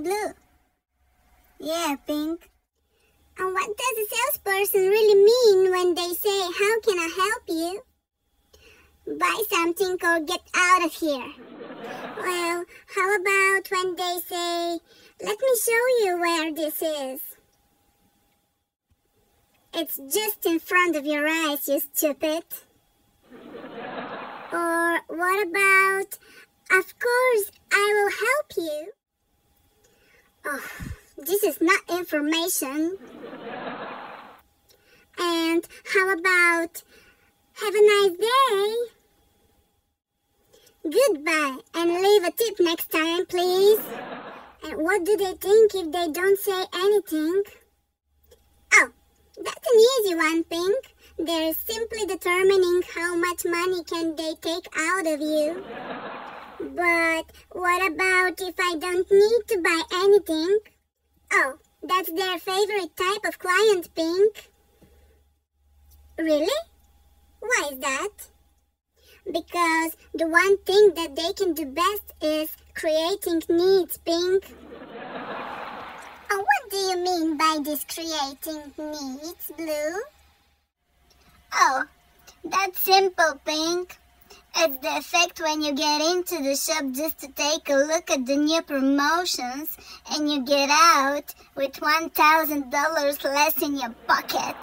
Blue? Yeah, Pink. And what does a salesperson really mean when they say, How can I help you? Buy something or get out of here. Well, how about when they say, Let me show you where this is? It's just in front of your eyes, you stupid. Or what about, Of course, I will help you? This is not information. And how about, Have a nice day? Goodbye, and leave a tip next time, please. And what do they think if they don't say anything? Oh, that's an easy one, Pink. They're simply determining how much money can they take out of you. But what about if I don't need to buy anything? Oh, that's their favorite type of client, Pink. Really? Why is that? Because the one thing that they can do best is creating needs, Pink. Oh, what do you mean by this creating needs, Blue? Oh, that's simple, Pink. It's the effect when you get into the shop just to take a look at the new promotions and you get out with $1,000 less in your pocket.